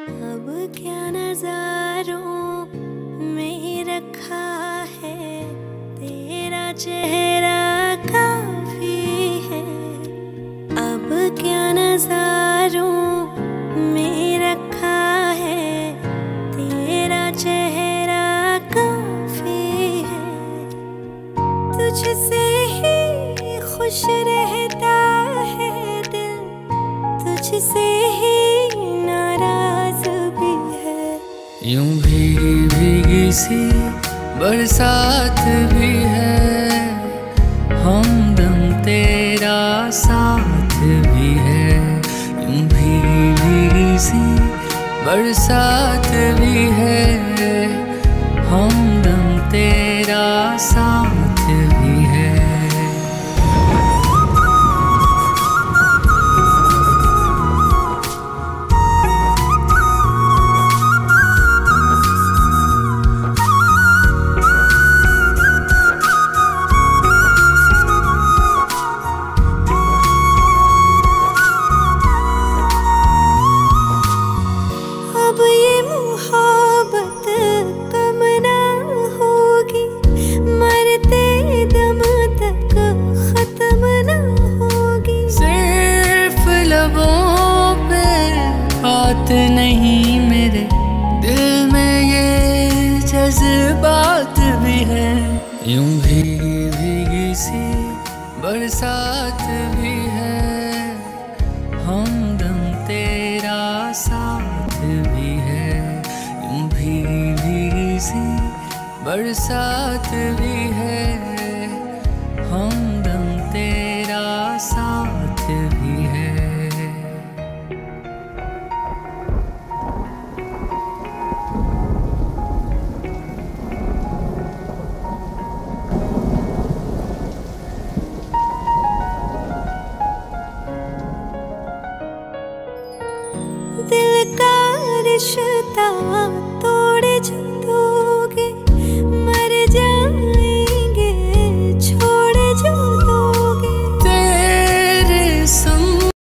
अब क्या नजारों में रखा है? तेरा चेहरा काफ़ी है। अब क्या नजारों में रखा है? तेरा चेहरा काफ़ी है। तुझसे ही खुश रहता है दिल। तुझसे ही यूँ भीगी भीगी सी, बरसात भी है। हम दम तेरा साथ भी है। यूँ भीगी भीगी सी, बरसात भी है। हम दम तेरा साथ यूँ भीगी भीगी सी बरसात भी है। हम दम तेरा साथ भी है। यूँ भीगी भीगी सी बरसात भी है। हमदम दिल का रिश्ता